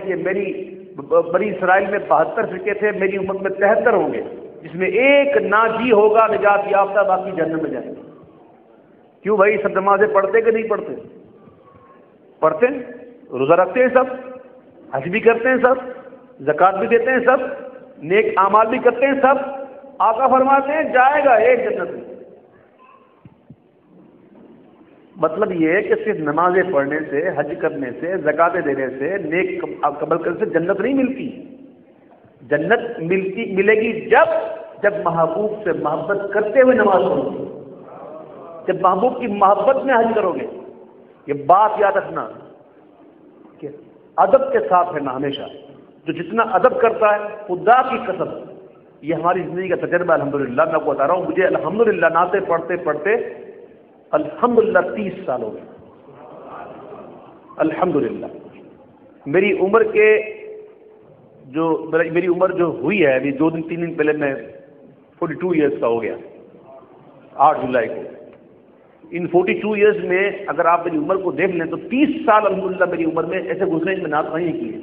कि मेरी बड़ी इसराइल में बहत्तर फिरके थे, मेरी उम्र में तिहत्तर होंगे, जिसमें एक नाजी होगा, निजात याफ्ता बाकी जन्म में जाएँगे। क्यों भाई, सब नमाजें पढ़ते कि नहीं पढ़ते? पढ़ते रोज़ा रखते हैं सब, हज भी करते हैं सब, जक़ात भी देते हैं सब, नेक आमाल भी करते हैं सब, आका फरमाते हैं, जाएगा एक जन्नत में। मतलब ये है कि सिर्फ़ नमाजें पढ़ने से, हज करने से, जक़ातें देने से, नेक कबल करने से जन्नत नहीं मिलती। जन्नत मिलती, मिलेगी जब जब महबूब से मोहब्बत करते हुए नमाज़ पढ़ोगे। जब महबूब की मोहब्बत में हज करोगे। ये बात याद रखना कि अदब के साथ रहना हमेशा। जो जितना अदब करता है, खुदा की कसम, ये हमारी ज़िंदगी का तजर्बा अलहमदिल्ला मैं आपको बता रहा हूँ, मुझे अलहमदिल्ला नाते पढ़ते पढ़ते अल्हम्दुलिल्लाह, तीस साल गए। अल्हम्दुलिल्लाह। मेरी उम्र के जो, मेरी उम्र जो हुई है, अभी दो दिन, तीन दिन पहले मैं फोर्टी टू ईयर्स का हो गया, आठ जुलाई को। इन फोर्टी टू ईयर्स में अगर आप मेरी उम्र को देख लें तो तीस साल अलहमदिल्ला मेरी उम्र में ऐसे गुजरे में नात नहीं किए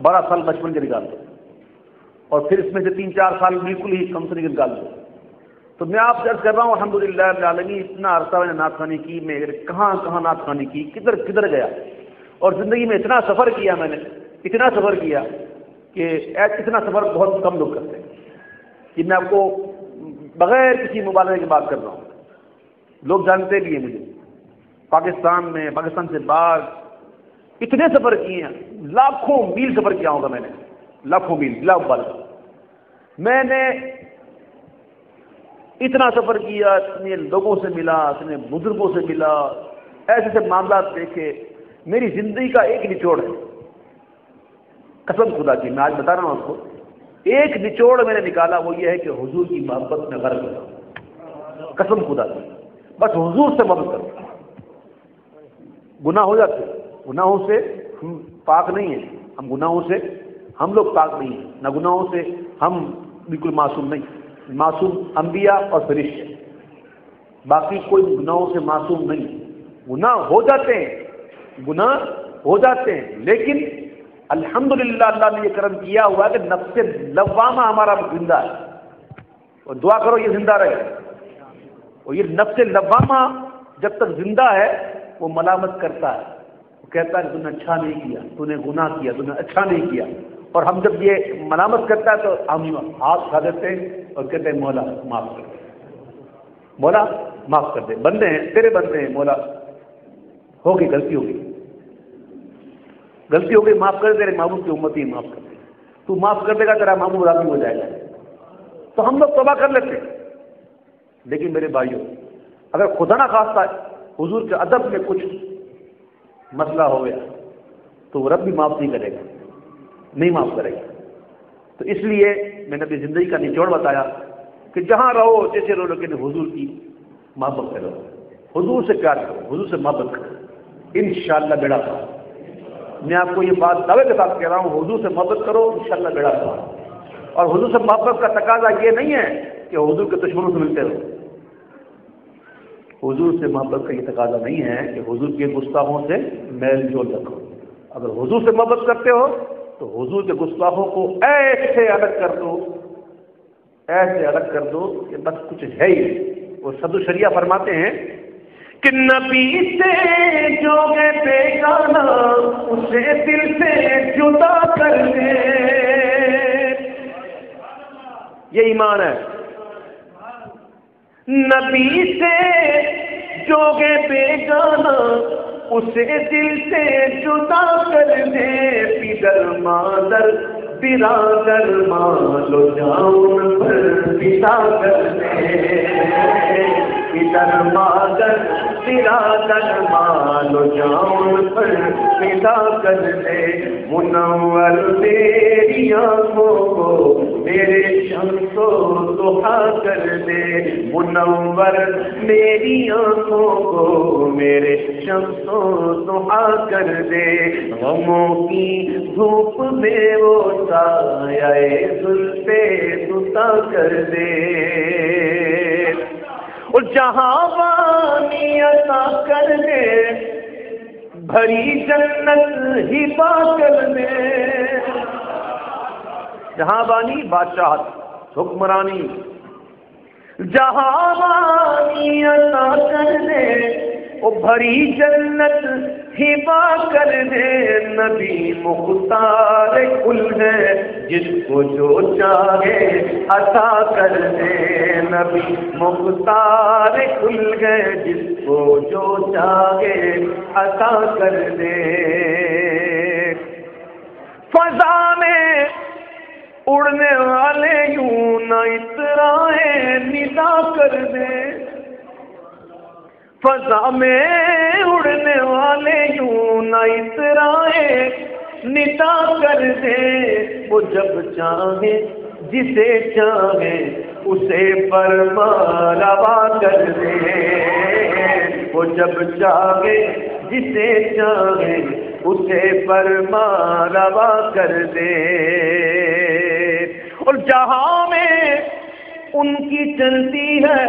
बारह साल बचपन के निकाल दो और फिर इसमें से तीन चार साल बिल्कुल ही कम से निकाल दो तो मैं आप दर्ज कर रहा हूँ अलहमदिल्लामी इतना अरसा मैंने नात खानी की, मैं कहाँ कहाँ नात खानी की, किधर किधर गया? और ज़िंदगी में इतना सफ़र किया मैंने, इतना सफ़र किया कि इतना सफ़र बहुत कम लोग करते हैं। कि मैं आपको बग़ैर किसी मुबाले की बात कर रहा हूँ। लोग जानते भी हैं मुझे। पाकिस्तान में, पाकिस्तान से बाहर, इतने सफ़र किए हैं। लाखों मील सफ़र किया होगा मैंने। लाखों मील बिला मैंने इतना सफ़र किया, इतने लोगों से मिला, इतने बुज़ुर्गों से मिला, ऐसे ऐसे मामला देखे। मेरी ज़िंदगी का एक निचोड़ है। कसम खुदा की, मैं आज बता रहा हूँ आपको, एक निचोड़ मैंने निकाला, वो ये है कि हुजूर की मोहब्बत में गर्व करो कसम खुदा की, बस हुजूर से मदद करो गुनाह हो जाते गुनाहों से हम पाक नहीं है। हम गुनाहों से हम लोग पाक नहीं हैं। ना गुनाहों से हम बिल्कुल मासूम नहीं मासूम अंबिया और फरिश्ते बाकी कोई गुनाहों से मासूम नहीं। गुनाह हो जाते हैं, गुनाह हो जाते हैं, लेकिन अल्हम्दुलिल्लाह अल्लाह ने ये कर्म किया हुआ है कि नफ्स लवामा हमारा ज़िंदा है। और दुआ करो ये ज़िंदा रहे। और ये नफ्स लवामा जब तक ज़िंदा है, वो मलामत करता है। वो कहता है, तूने अच्छा नहीं किया, तूने गुनाह किया, तूने अच्छा नहीं किया। और हम जब ये मलामत करता है तो हम हाथ खा देते हैं। और कहते हैं, मौला, माफ़ कर दे। मौला, माफ़ कर दे। बंदे हैं, तेरे बंदे हैं, मौला। होगी, गलती होगी। गलती होगी, माफ़ कर तेरे मामू की उम्मत ही माफ़ कर दे। तू माफ़ कर देगा, तेरा मामू राज़ी हो जाएगा। तो हम लोग तोबा कर लेते लेकिन मेरे भाइयों, अगर खुदा ना खास्ता हुजूर के अदब में कुछ मसला हो गया तो रब भी माफ़ नहीं करेगा, नहीं माफ़ करेगा। तो इसलिए मैंने अपनी ज़िंदगी का निचोड़ बताया कि जहाँ रहो, जैसे रहो, लेकिन हुजूर की मोहब्बत करो हुजूर से प्यार करो, हुजूर से मोहब्बत करो। इन बेड़ा पाओ मैं आपको ये बात दावे के साथ कह रहा हूँ, हुजूर से मोहब्बत करो इन बेड़ा पाओ और हुजूर से मोहब्बत का तकाजा ये नहीं है कि हुजूर के दुश्मनों से मिलते रहो। हुजूर से मोहब्बत का ये तकाजा नहीं है कि हुजूर के गुस्ताखों से मेल जोल रखो। अगर हुजूर से मोहब्बत करते हो तो के गुस्ताखों को ऐसे अलग कर दो, ऐसे अलग कर दो कि बस कुछ है ही वो सदु शरिया फरमाते हैं कि नबी से जो बेगाना, उसे दिल से जुदा कर दे ये ईमान है। नबी से जोगे बेगाना उसे दिल से जुदा कर दे पिदर मादर, बिरादर मालो जाऊन पर पिता कर दे पितर मादर कर मालो जाऊन पर पिता कर दे मुनवर तेरी आँखों को, मेरे शमसो दुहा कर दे। मुनवर मेरी आँखों को, मेरे शमसो दुहा कर दे। गमों की धूप में वो साया जुल्फे दुता कर दे। जहाँ वानियता कर दे, भरी जन्नत ही कर दे। जहाँ बानी बादशाह हुक्मरानी, जहाँ अता कर दे ओ भरी जन्नत हिबा कर दे। नबी मुख्तार कुल है जिसको जो चाहे अता कर दे। नबी मुख्तार खुल गए जिसको जो चाहे अता कर दे। फजा में उड़ने वाले यूँ न इतराए निदा कर दे। फजा में उड़ने वाले यूँ न इतराए निदा कर दे। वो जब चाहे, जिसे चाहे उसे परमारवा कर दे। वो जब चाहे जिसे चाहे उसे परमारवा कर दे। और जहाँ में उनकी चलती है,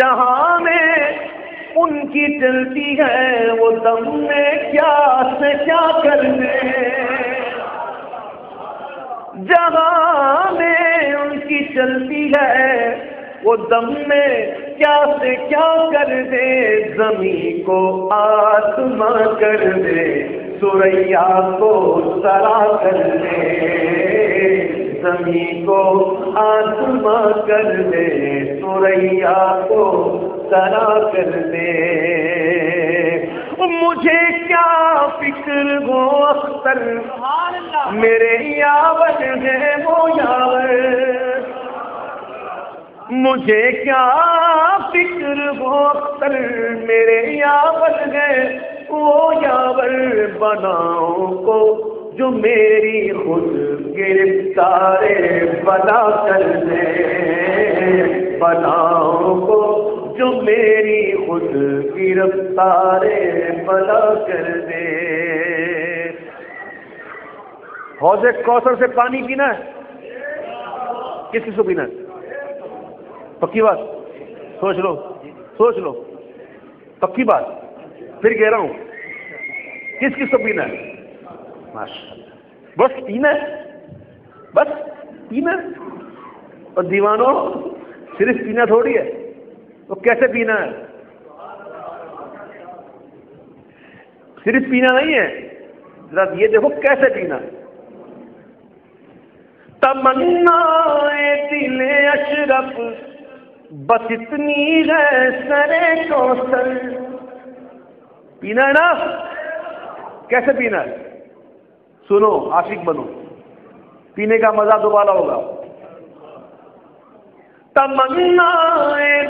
जहाँ में उनकी चलती है, वो दम में क्या से क्या कर दे। जहाँ में उनकी चलती है वो दम में क्या से क्या कर दे जमी को आत्मा कर दे सुरैया को सरा कर दे जमी को आत्मा कर दे सुरैया को सरा कर दे। मुझे क्या फ़िक्र गो अख्तर मेरे यावर है वो यावर मुझे क्या फ़िक्र वो अख्तर मेरे यावर है। वो यावर बनाओ को जो मेरी खुद गिरफ्तारे बना कर दे। बनाओ को जो मेरी खुद गिरफ्तारे बना कर दे। हौजे कौसर से पानी पीना है? किसी को पीना है? पक्की बात? सोच लो। सोच लो। पक्की बात। फिर कह रहा हूँ, किस किस को पीना है? माशा बस पीना है। बस पीना है। और दीवानों, सिर्फ़ पीना थोड़ी है। तो कैसे पीना है? सिर्फ़ पीना नहीं है। जरा ये देखो कैसे पीना तमन्नाए दिले अशरफ। बस इतनी है सरे कौशल। पीना है ना? कैसे पीना है? सुनो, आशिक बनो। पीने का मज़ा दोबारा होगा। तमन्नाए